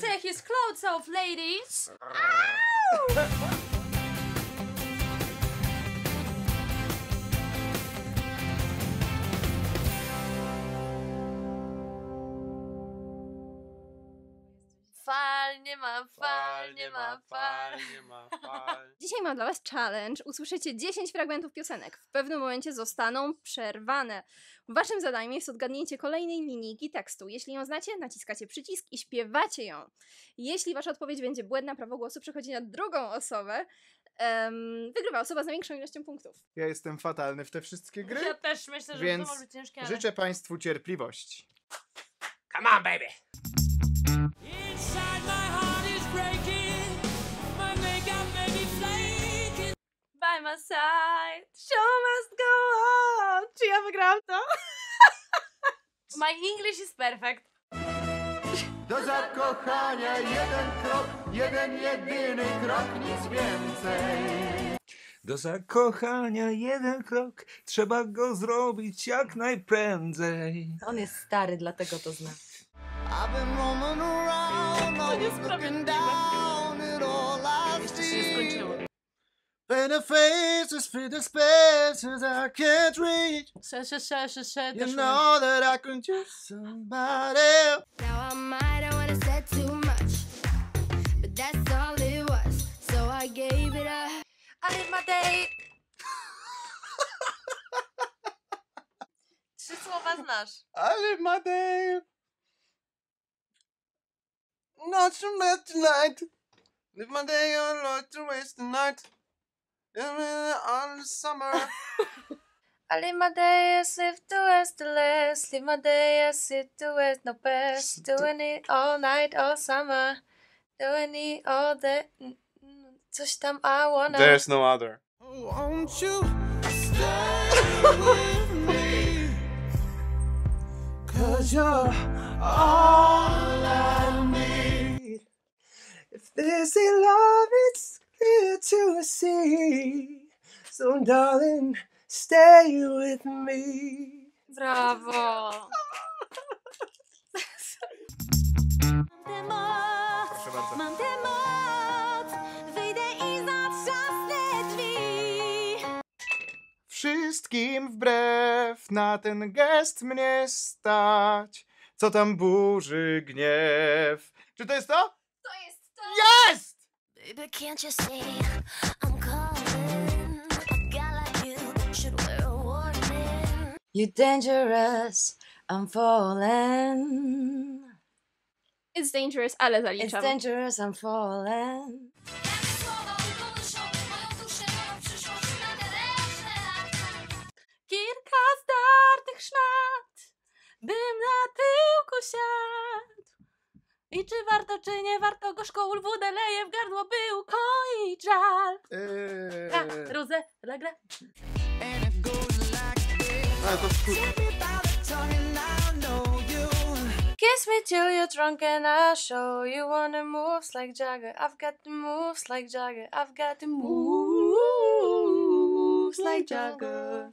Take his clothes off, ladies! Fal, nie ma fal, nie ma fal. nie ma fal. Dzisiaj mam dla Was challenge. Usłyszycie 10 fragmentów piosenek. W pewnym momencie zostaną przerwane. Waszym zadaniem jest odgadnięcie kolejnej linijki tekstu. Jeśli ją znacie, naciskacie przycisk i śpiewacie ją. Jeśli Wasza odpowiedź będzie błędna, prawo głosu przechodzi na drugą osobę. Em, wygrywa osoba z największą ilością punktów. Ja jestem fatalny w te wszystkie gry, Ja też myślę, że Więc to może być ciężkie, ale... życzę Państwu cierpliwości. Come on, baby. Inside my By my side, show must go on. Czy ja wygrałam to? My English is perfect. Do zakochania jeden krok, jeden jedyny krok, nic więcej. Do zakochania jeden krok, trzeba go zrobić jak najprędzej. On jest stary, dlatego to zna. To niesprawiedliwe. Jeszcze się nie skończyło. Better faces fit the spaces I can't reach. Sze, sze, sze, sze, sze, You też umiem. know that I can choose somebody else. Now I might have wanna said too much, but that's all it was. So I gave it up. I live my day. Trzy słowa znasz. I live my day. Not to let tonight. Live my day on Lord to waste the night. On the summer. I live my day as if to west the less. Live my day as if to west no best. Doing it all night, all summer. Doing it all day. Coś tam I wanna. There's no other. Won't you stay with me? Cause you're all I need. If this is love, it's clear to see. So darling, stay with me. Brawo. Proszę bardzo. Mam tę moc, wyjdę i zatrzasnę drzwi. Wszystkim wbrew na ten gest mnie stać. Co tam burzy gniew. Czy to jest to? To jest Baby, can't you see I'm calling? A guy like you should wear a warning. You dangerous, I'm falling. It's dangerous, ale It's zaliczam. dangerous, I'm falling. Kilka zdartych szmat, bym na tyłku siadł. I czy warto, czy nie warto, gorzką wódę leje w gardło, by ukoić żal. Eee. ruzę, this. Ale to I. Kiss me till you're drunk and I'll show you the moves like Jagger. I've got the moves like Jagger. I've got the moves like Jagger.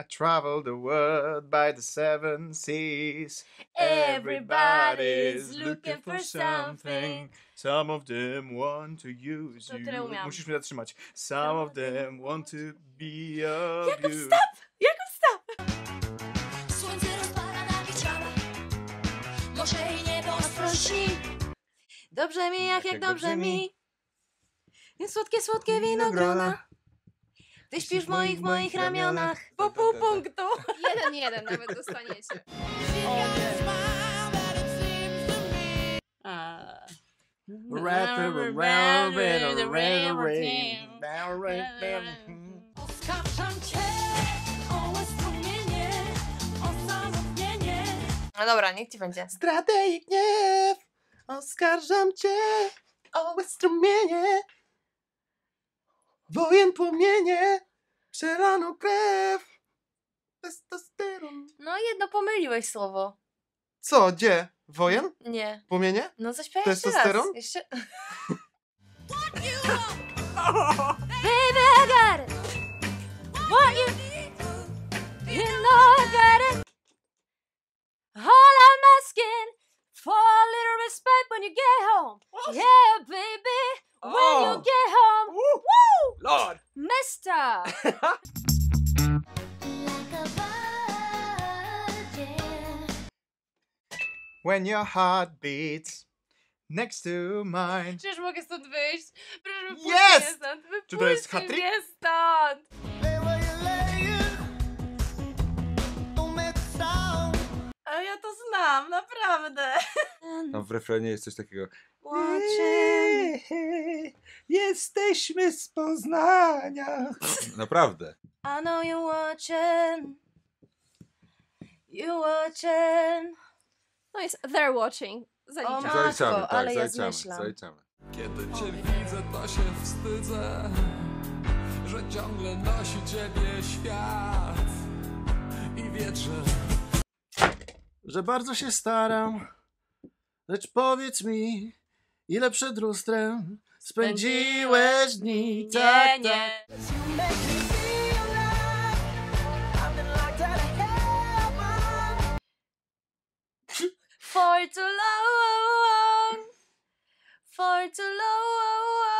I travel the world by the seven seas. Everybody's looking for something. Some of them want to use you. tyle umiałam. Musisz mnie zatrzymać. Some of them want to be of Jakub, you. stop! Jakub, stop! Słońce rozpala nagie ciała. Może i niebo nas prosi. Dobrze mi, jak, jak dobrze mi. Słodkie, słodkie Winogrona. Ty śpisz w moich, moich ramionach. Po pół punktu. Jeden, jeden nawet dostaniecie. Wrap it around, around, around, around, around. Oskarżam cię o strumienie, o. No dobra, niech ci będzie. Zdradę i gniew Oskarżam cię o strumienie Wojen płomienie Przelano krew Testosteron No jedno pomyliłeś słowo. Co, gdzie? Wojen? Nie. Płomienie? No zaśpiewaj jeszcze raz. Testosteron? Jeszcze... Baby, I got it. What you You know I got it. All I'm asking for a little respect when you get home. Yeah, baby. When you Oh. get home. Lord! Mister! When your heart beats next to mine. Przecież mogę stąd wyjść. Proszę wypuśćcie Jest! mnie stąd. Czy to jest Wypuśćcie hat-trick? mnie stąd. A ja to znam, naprawdę. Tam w refrenie jest coś takiego. Hey, jesteśmy z Poznania. Naprawdę. I know you're watching. You watching. No jest they're watching. Zaliczam. O, ma- Zaliczamy, Matko, tak, ale ja zaliczamy, zmyślam. zaliczamy. Kiedy cię widzę, to się wstydzę, że ciągle nosi ciebie świat i wietrze. Że bardzo się staram Lecz powiedz mi Ile przed lustrem Spędziłeś dni? Tak, Nie, nie. For too long, for too long,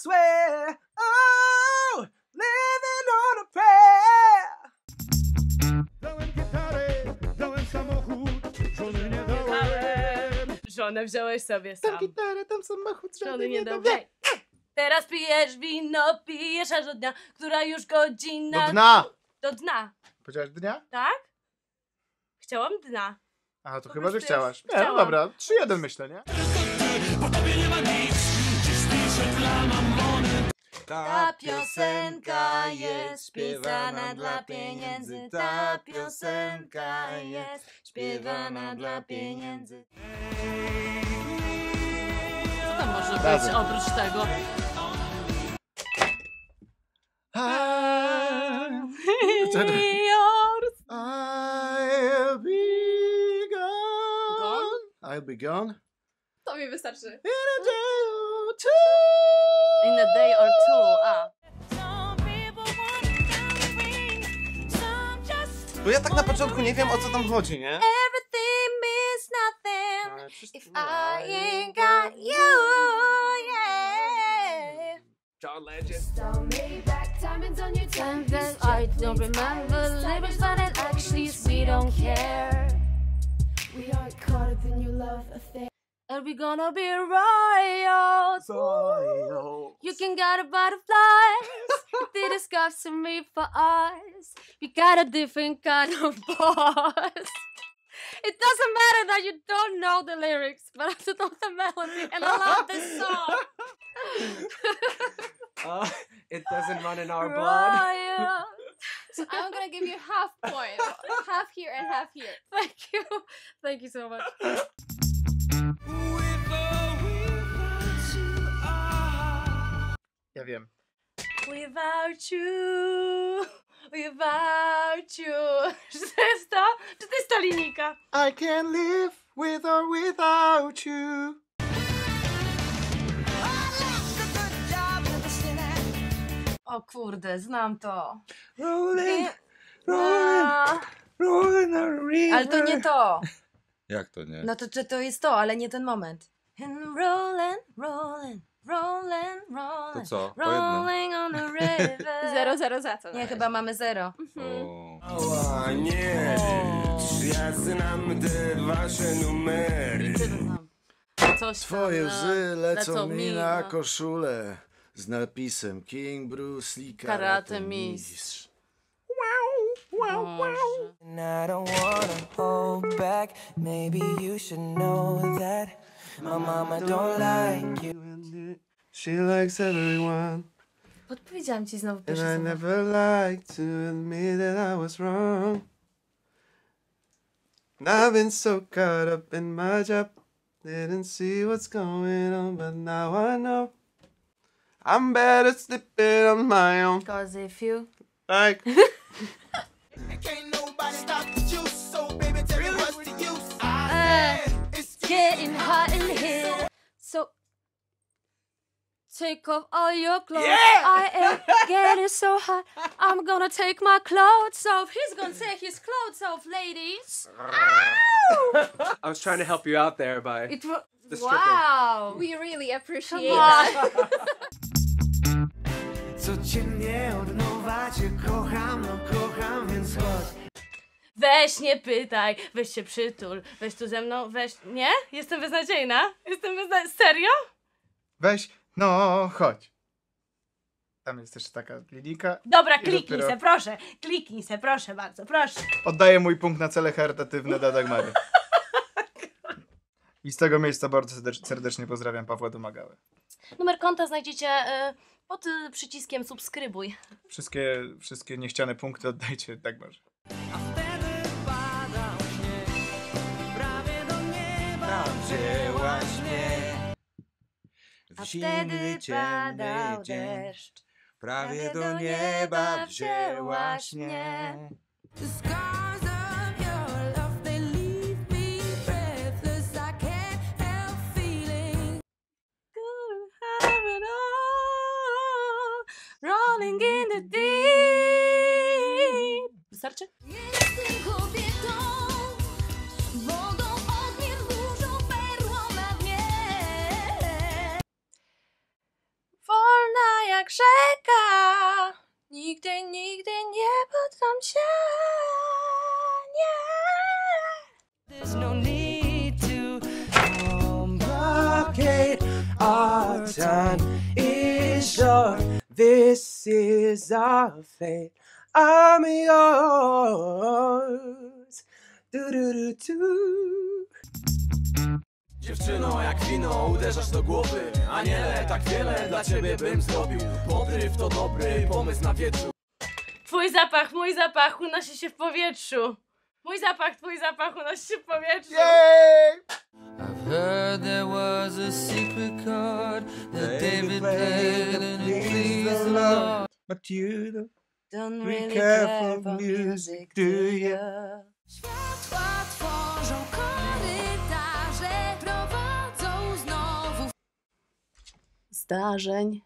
swear. Oh, living on a prayer. Żonę wziąłeś sobie sam. gitarę, tam samochód Żony nie dawaj. Teraz pijesz wino, pijesz aż do dnia, która już godzina... Do dna! Do dna, Powiedziałaś dnia? tak? Chciałam dna. A, to Po chyba, że chciałaś. Nie, no dobra, 3-1 myślę, nie? Ta piosenka jest śpiewana dla pieniędzy. Ta piosenka jest śpiewana dla pieniędzy. Co tam może Razem. być oprócz tego? Yours. I'll be gone. I'll be gone. To mi wystarczy. In a day or two. In a day or two, a. Bo ja tak na początku nie wiem o co tam chodzi, nie? Everything means nothing if I ain't got you, yeah. John Legend. And then I don't remember lyrics, but it actually is we don't care. We are caught up in your love affair. Are we gonna be royals? Royals. You can get a butterflies. they discuss me for us. We got a different kind of boss. It doesn't matter that you don't know the lyrics, but I have to know the melody and I love this song. Uh, it doesn't run in our blood. So I'm gonna give you half point, half here and half here. Thank you, thank you so much. Ja wiem. Without you, without you. Czy to jest to? Czy to jest ta linijka? I can live with or without you. O kurde, znam to. Rolling, rolling, rolling a river. Ale to nie to. Jak to nie? No to, to, to jest to, ale nie ten moment. And rolling, rolling, rolling, To rolling. co? Po jednym. Rolling on the river. Zero, zero za co? Nie, chyba mamy zero. O, A nie, ja znam te wasze numery. Coś tam Twoje na- łzy lecą mi mi na na- koszulę z napisem King Bruce Lee Karate Karate Mistrz. Mistrz. Boże. And I don't wanna hold back. Maybe you should know that my mama don't like you. She likes everyone. Podpowiedziałam ci znowu And I never liked to admit that I was wrong. And I've been so caught up in my job, didn't see what's going on, but now I know. I'm better sleeping on my own. Cause if you... Like, take off all your clothes. I am getting so hot. I'm gonna take my clothes off. He's gonna take his clothes off, ladies. I was trying to help you out there by It was the stripping. wow. We really appreciate Come that. on. Codziennie od nowa cię kocham, no kocham, więc chodź. Weź, nie pytaj, weź się przytul, weź tu ze mną, weź... Nie? Jestem beznadziejna? Jestem beznadziejna? Serio? Weź, no chodź. Tam jest też taka linijka. Dobra, I kliknij dopiero- se, proszę, kliknij se, proszę bardzo, proszę. Oddaję mój punkt na cele charytatywne dla Dagmary. I z tego miejsca bardzo serdecz- serdecznie pozdrawiam Pawła Domagałę. Numer konta znajdziecie y, pod y, przyciskiem subskrybuj. Wszystkie, wszystkie niechciane punkty oddajcie Dagmarze. Wzięłaś mnie. W zimny, ciemny dzień, prawie do nieba wzięłaś mnie. The scars of your love, they leave me breathless. I can't help feeling. Have it all, rolling in the deep. Wystarczy? Jak rzeka. Nigdy, nigdy nie poddam się. Nie. No. Our time is short. This is our fate. I'm yours. Do do do do. Dziewczyno, jak wino uderzasz do głowy Aniele, tak wiele dla ciebie bym zrobił Podryw to dobry pomysł na wieczór Twój zapach, mój zapach unosi się w powietrzu. Mój zapach, twój zapach unosi się w powietrzu. I've heard there was a secret chord that David played and it pleased the Lord. But you don't Don't really care for music, do you? Światła tworzą korytarze, prowadzą znowu Zdarzeń.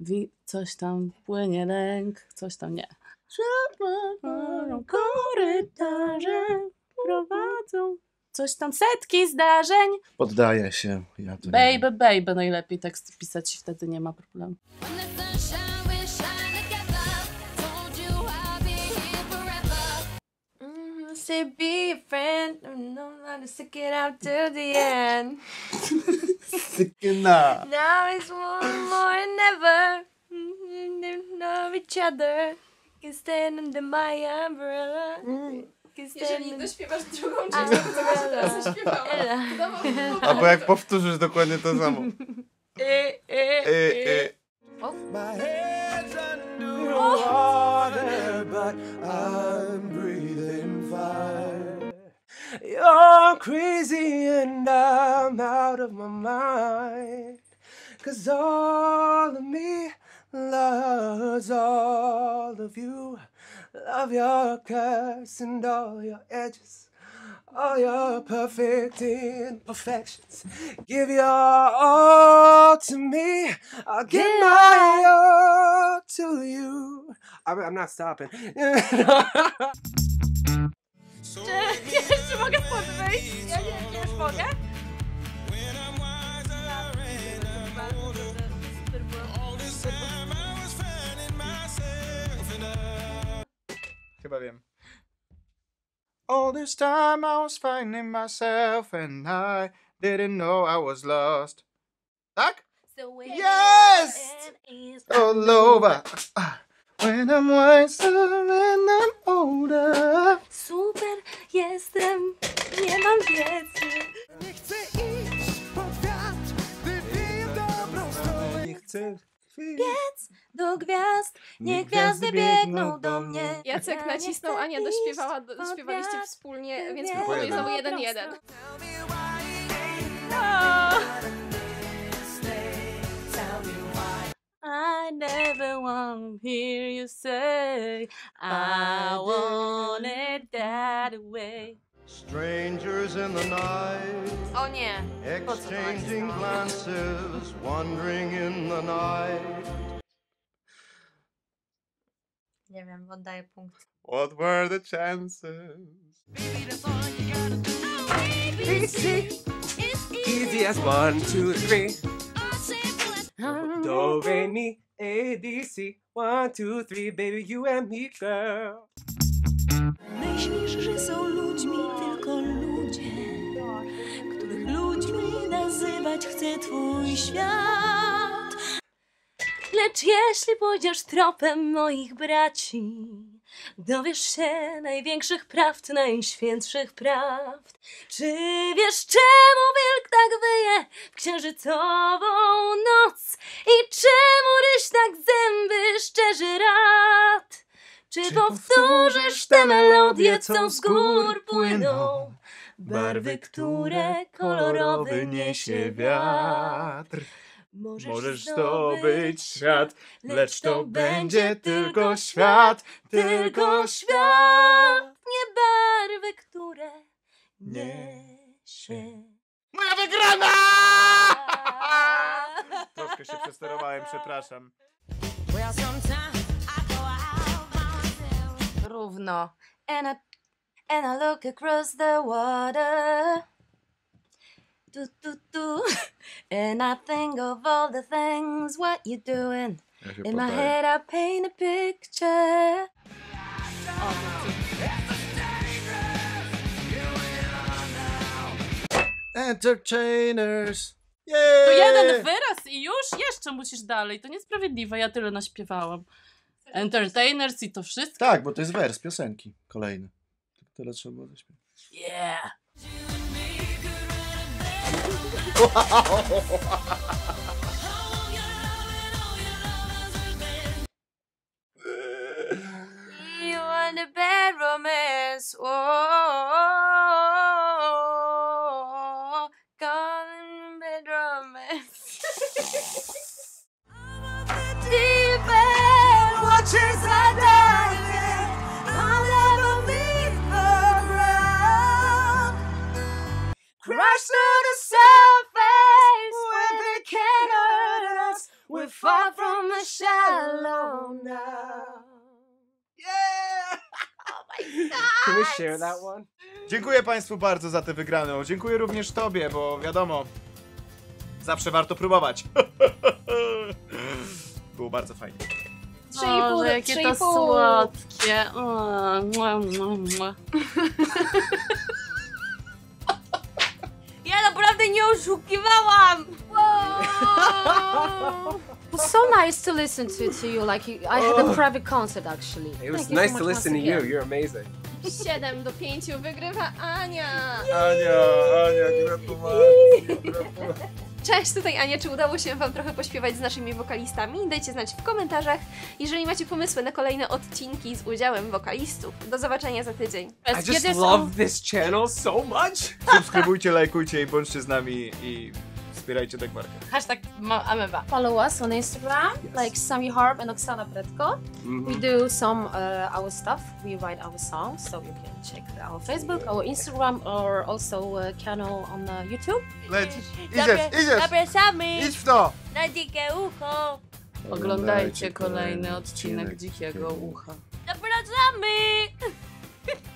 Wi- coś tam płynie lęk, coś tam nie. Światła tworzą korytarze, prowadzą. Coś tam setki zdarzeń. poddaję się. Ja to nie Baby, baby, najlepiej tekst pisać wtedy nie ma problemu. Sunshine say be a friend. No, not to stick it out till the end. Sykina. Now it's one more than ever. Mm, They know each other. Can stand under my umbrella. Can stand Jeżeli under- dośpiewasz drugą część, to co masz dobra. teraz zaśpiewała. Albo jak powtórzysz dokładnie to samo. E, e, Y, e. y. My head's underwater, but I'm breathing fire. You're crazy and I'm out of my mind. Cause all of me loves all of you. Love your curves and all your edges. All your perfect imperfections. Give your all to me. I'll give my all to you. I'm, I'm not stopping. Czy jeszcze mogę stąd wyjść? Ja nie wiem, czy już mogę. Chyba wiem. All this time I was finding myself and I didn't know I was lost. Tak? Yes! All over. Ah. When I'm wiser and I'm older. Super, jestem, nie mam wiedzy. Nie chcę iść pod wiatr, gdy wieje w dobrą stronę. chcę chwili. Biec do gwiazd, niech gwiazdy biegną do mnie. Jacek Ja nie nacisnął, chcę Ania dośpiewała, do, śpiewaliście wspólnie, więc proponuję znowu jeden jeden. Say I want it that way. Strangers in the night, O nie. Po co to exchanging glances, wandering in the night. Nie wiem, oddaję punkt. What were the chances? Easy. Easy as one, two, three. Do, re, mi, A, B, C. One, two, three, baby, you and me, girl. Myślisz, że są ludźmi tylko ludzie, których ludźmi nazywać chce twój świat. Lecz jeśli pójdziesz tropem moich braci, dowiesz się największych prawd, najświętszych prawd. Czy wiesz, czemu wilk tak wyje w księżycową noc? I czemu ryś tak zęby szczerzy rad? Czy, powtórzysz tę melodię, co z gór płyną? Barwy, które kolorowy niesie wiatr. Możesz zdobyć świat, lecz to będzie tylko świat, tylko świat. Nie barwy, które niesie. Moja wygrana! Troszkę się przesterowałem, przepraszam. Równo. And I, and I look across the water. Do, do, do. And I think of all the things what you're doing. Ja In my head I paint a picture. Entertainers! To Yay! jeden wyraz i już jeszcze musisz dalej. To niesprawiedliwe, ja tyle naśpiewałam. Entertainers i to wszystko. Tak, bo to jest wers piosenki kolejny. Tyle trzeba było zaśpiewać. Yeah. You want a bad romance. Whoa. Can we share that one? Dziękuję Państwu bardzo za tę wygraną. Dziękuję również Tobie, bo wiadomo, zawsze warto próbować. Było bardzo fajnie. Trzy i pół, Boże, trzy jakie i to pół. słodkie. O, mua, mua, mua. Ja naprawdę nie oszukiwałam! It's so nice to listen to, to you. Like you, I had a Oh. private concert actually. It was Thank you so nice much to once listen to you. again. You're amazing. 7 do 5 wygrywa Ania. Ania, Ania, gratulacje. gratulacje. Cześć, tutaj Ania. Czy udało się Wam trochę pośpiewać z naszymi wokalistami? Dajcie znać w komentarzach. Jeżeli macie pomysły na kolejne odcinki z udziałem wokalistów. Do zobaczenia za tydzień. I just love this channel so much. Subskrybujcie, lajkujcie i bądźcie z nami i wspierajcie Dagmarkę. Hashtag ma- ameba. Follow us on Instagram, like Sammy Harp and Oksana Pretko. We do some uh, our stuff. We write our songs, so you can check our Facebook, our Instagram, or also uh, channel on uh, YouTube. Lecisz, idziesz, idziesz. Zapraszamy Idź w to. na dzikie ucho. Oglądajcie kolejny odcinek Dzikiego Ucha. Zapraszamy!